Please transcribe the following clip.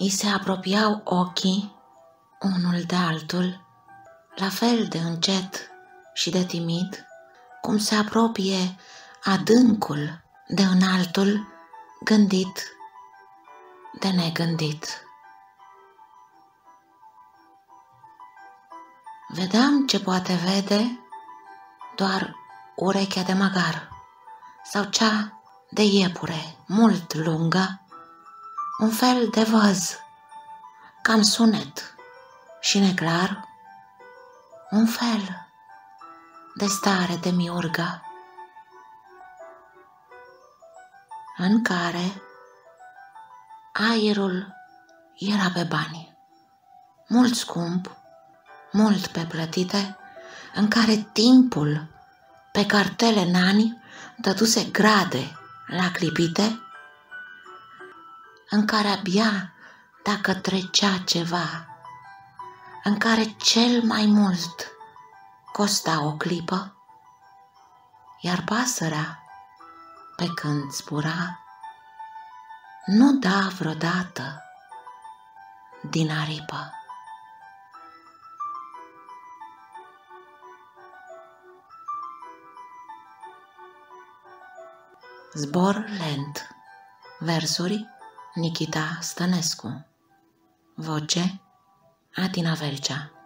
I se apropiau ochii unul de altul, la fel de încet și de timid, cum se apropie adâncul de înaltul, gândit de negândit. Vedeam ce poate vede doar urechea de măgar sau cea de iepure mult lungă, un fel de văz, cam sunet și neclar, un fel de stare de miurgă, în care aerul era pe bani, mult scump, mult pe plătite, în care timpul pe cartele nani dăduse grade la clipite, în care abia dacă trecea ceva, în care cel mai mult costa o clipă, iar pasărea, pe când zbura, nu da vreodată din aripă. Zbor lent Versuri Nikita Stănescu. Voce Atina Velcea